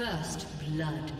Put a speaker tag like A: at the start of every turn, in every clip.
A: First blood.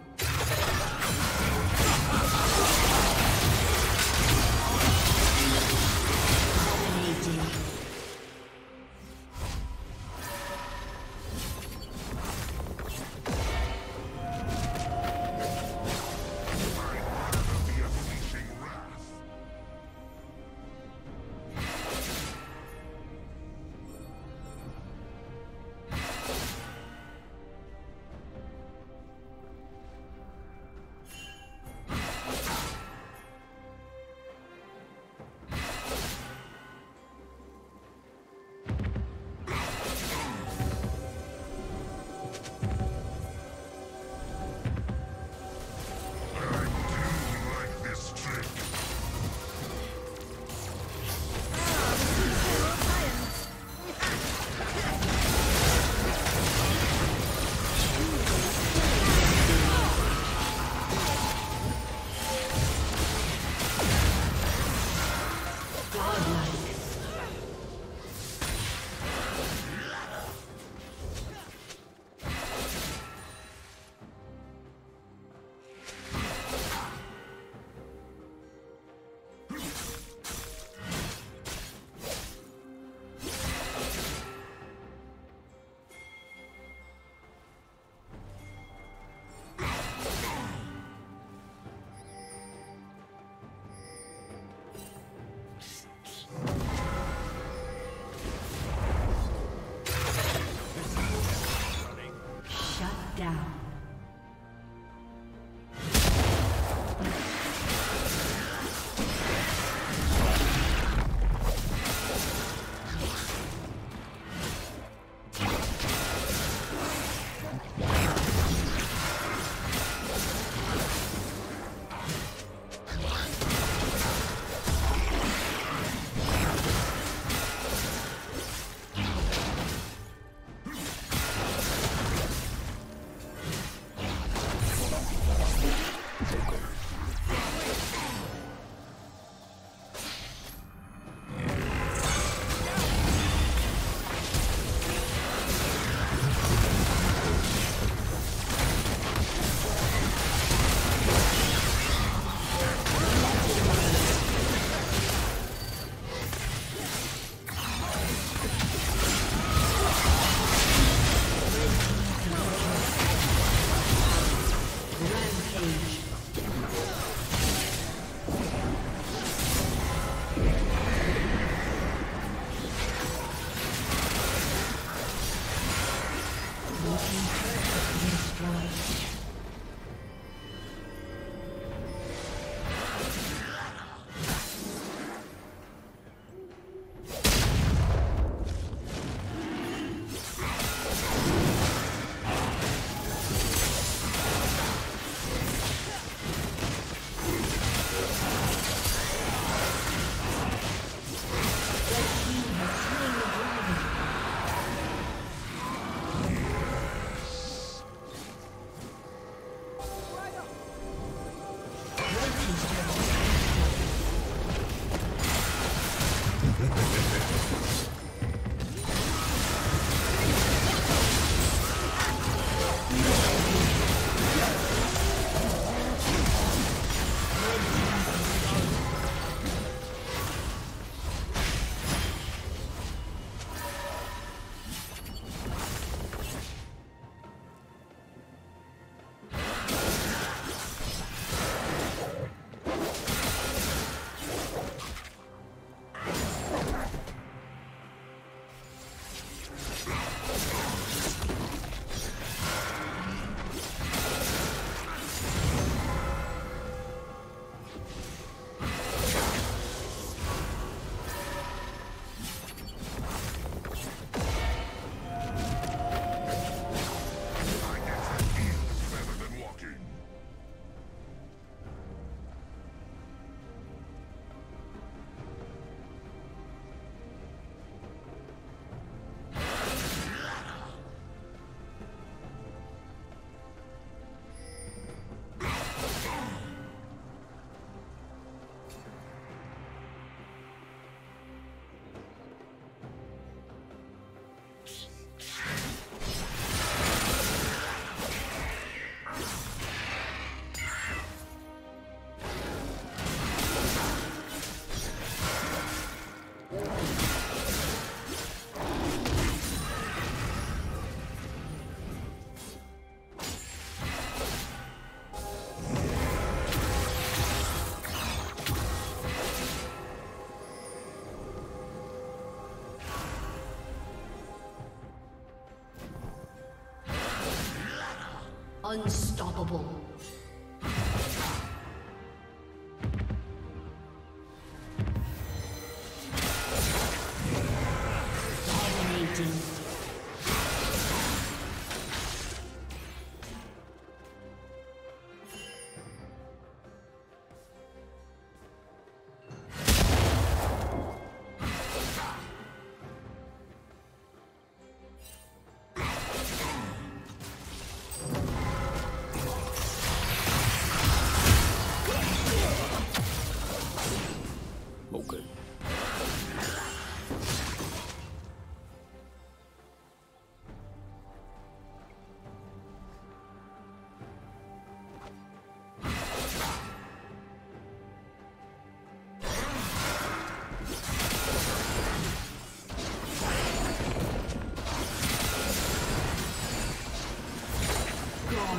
B: Unstoppable.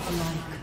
B: Team's